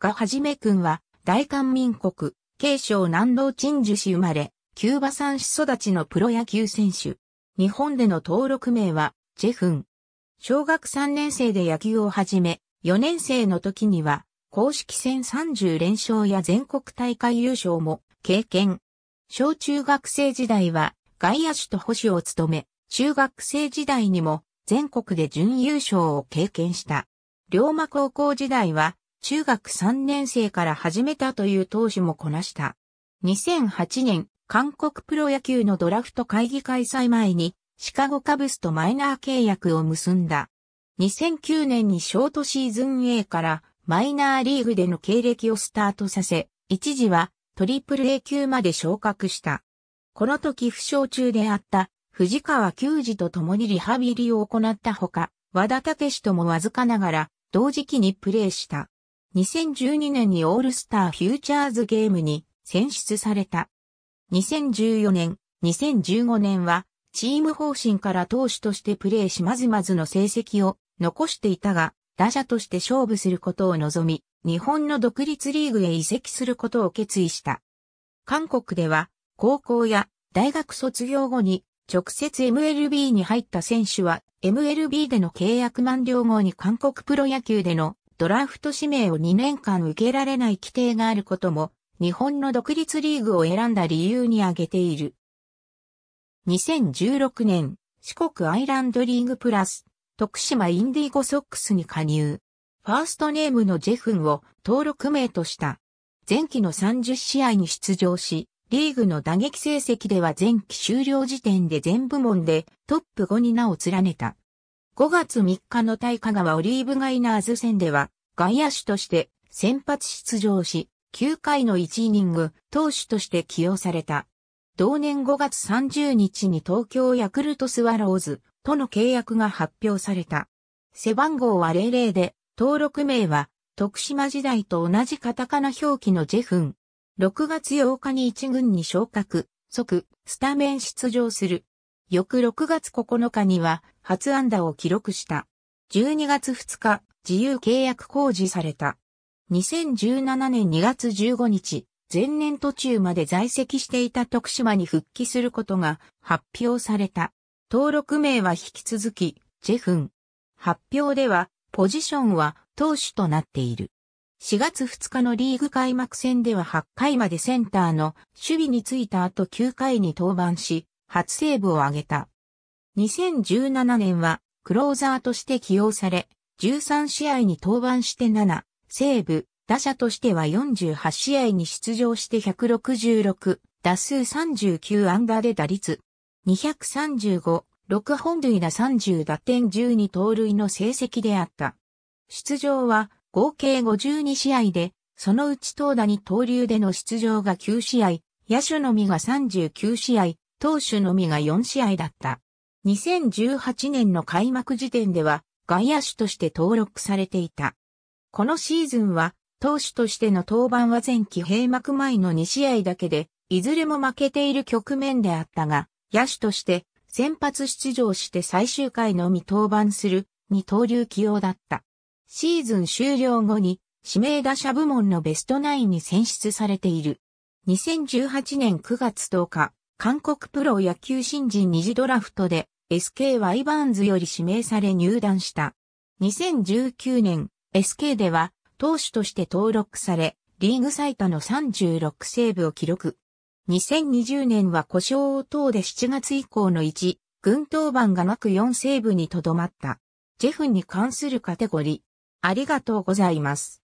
がはじめくんは、大韓民国、慶尚南道鎮守市生まれ、キューバ産市育ちのプロ野球選手。日本での登録名は、ジェフン。小学3年生で野球を始め、4年生の時には、公式戦30連勝や全国大会優勝も経験。小中学生時代は外野手と保守を務め、中学生時代にも全国で準優勝を経験した。龍馬高校時代は中学3年生から始めたという投手もこなした。2008年、韓国プロ野球のドラフト会議開催前にシカゴカブスとマイナー契約を結んだ。2009年にショートシーズン A からマイナーリーグでの経歴をスタートさせ、一時はトリプル A 級まで昇格した。この時負傷中であった藤川球児と共にリハビリを行ったほか、和田武史ともわずかながら同時期にプレーした。2012年にオールスターフューチャーズゲームに選出された。2014年、2015年はチーム方針から投手としてプレーしまずまずの成績を残していたが、打者として勝負することを望み、日本の独立リーグへ移籍することを決意した。韓国では、高校や大学卒業後に直接 MLB に入った選手は、MLB での契約満了後に韓国プロ野球でのドラフト指名を2年間受けられない規定があることも、日本の独立リーグを選んだ理由に挙げている。2016年、四国アイランドリーグプラス、徳島インディゴソックスに加入。ファーストネームのジェフンを登録名とした。前期の30試合に出場し、リーグの打撃成績では前期終了時点で全部門でトップ5に名を連ねた。5月3日の大香川オリーブガイナーズ戦では外野手として先発出場し、9回の1イニング投手として起用された。同年5月30日に東京ヤクルトスワローズとの契約が発表された。背番号は00で、登録名は徳島時代と同じカタカナ表記のジェフン。6月8日に1軍に昇格、即、スタメン出場する。翌6月9日には初安打を記録した。12月2日、自由契約公示された。2017年2月15日、前年途中まで在籍していた徳島に復帰することが発表された。登録名は引き続き、ジェフン。発表では、ポジションは投手となっている。4月2日のリーグ開幕戦では8回までセンターの守備についた後9回に登板し、初セーブを挙げた。2017年はクローザーとして起用され、13試合に登板して7、セーブ、打者としては48試合に出場して166、打数39安打で打率235、6本塁打30打点12盗塁の成績であった。出場は合計52試合で、そのうち投打に投流での出場が9試合、野手のみが39試合、投手のみが4試合だった。2018年の開幕時点では外野手として登録されていた。このシーズンは投手としての登板は前期閉幕前の2試合だけで、いずれも負けている局面であったが、野手として先発出場して最終回のみ登板する二刀流起用だった。シーズン終了後に指名打者部門のベストナインに選出されている。2018年9月10日、韓国プロ野球新人二次ドラフトで SKY バーンズより指名され入団した。2019年 SK では投手として登録され、リーグ最多の36セーブを記録。2020年は故障等で7月以降の1、軍当番がなく4セーブにとどまった。ジェフに関するカテゴリー。ありがとうございます。